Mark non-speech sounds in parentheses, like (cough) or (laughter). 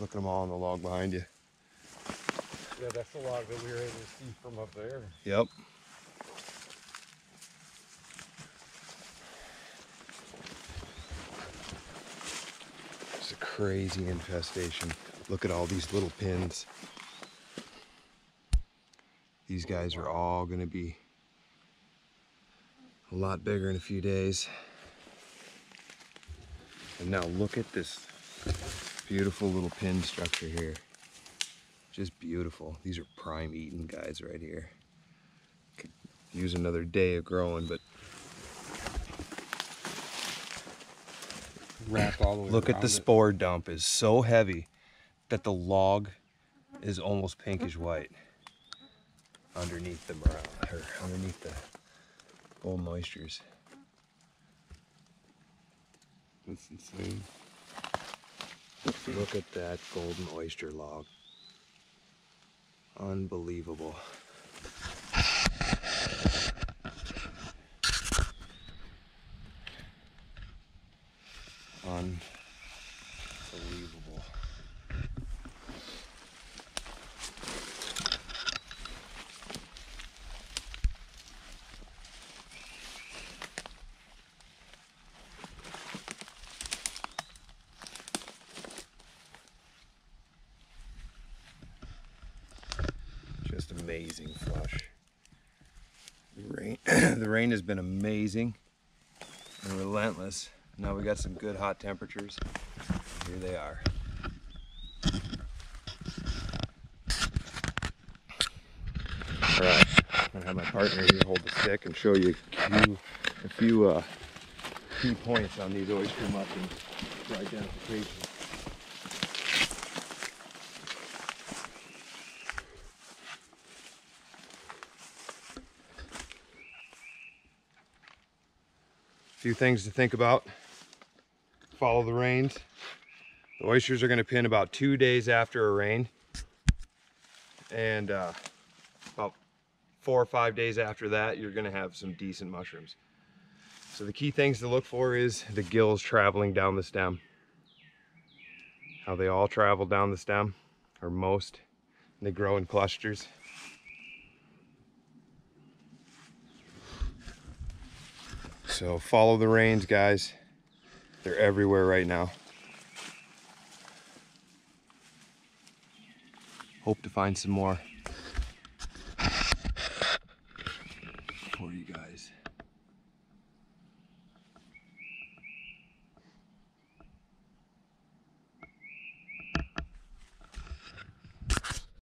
Look at them all on the log behind you. Yeah, that's a log that we were able to see from up there. Yep. It's a crazy infestation. Look at all these little pins. These guys are all gonna be a lot bigger in a few days. And now look at this beautiful little pin structure here. Just beautiful. These are prime eating guys right here. Could use another day of growing, but Wrapped all the way look at the it. spore dump is so heavy that the log is almost pinkish white underneath the morel or underneath the golden oysters. That's insane. Look at that golden oyster log. Unbelievable. Unbelievable. Just amazing flush. The rain, (clears throat) the rain has been amazing and relentless. Now we got some good hot temperatures. Here they are. All right, I'm gonna have my partner here hold the stick and show you a few, a few uh, key points on these oyster mushrooms for identification. Few things to think about. Follow the rains. The oysters are going to pin about two days after a rain. And uh, about four or five days after that, you're going to have some decent mushrooms. So the key things to look for is the gills traveling down the stem. How they all travel down the stem, or most. They grow in clusters. So follow the rains, guys. They're everywhere right now. Hope to find some more for you guys.